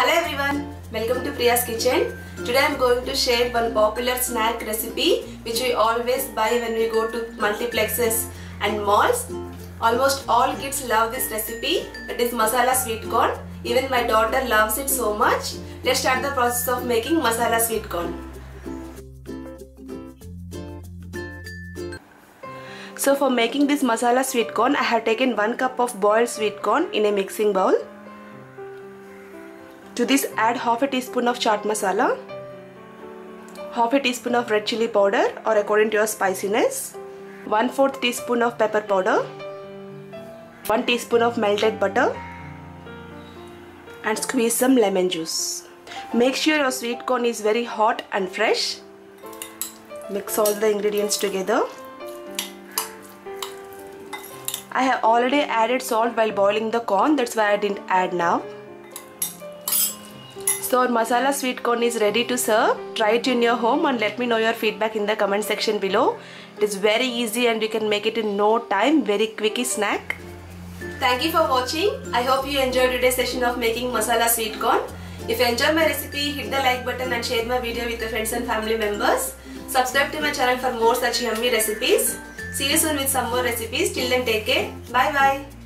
Hello everyone, welcome to Priya's Kitchen. Today I am going to share one popular snack recipe which we always buy when we go to multiplexes and malls. Almost all kids love this recipe. It is masala sweet corn. Even my daughter loves it so much. Let's start the process of making masala sweet corn. So for making this masala sweet corn, I have taken 1 cup of boiled sweet corn in a mixing bowl. To this add half a teaspoon of chaat masala, half a teaspoon of red chili powder or according to your spiciness, 1 4th teaspoon of pepper powder, 1 teaspoon of melted butter and squeeze some lemon juice. Make sure your sweet corn is very hot and fresh. Mix all the ingredients together. I have already added salt while boiling the corn that's why I didn't add now. So our masala sweet corn is ready to serve. Try it in your home and let me know your feedback in the comment section below. It is very easy and you can make it in no time. Very quickie snack. Thank you for watching. I hope you enjoyed today's session of making masala sweet corn. If you enjoyed my recipe, hit the like button and share my video with your friends and family members. Subscribe to my channel for more such yummy recipes. See you soon with some more recipes. Till then take care. Bye bye.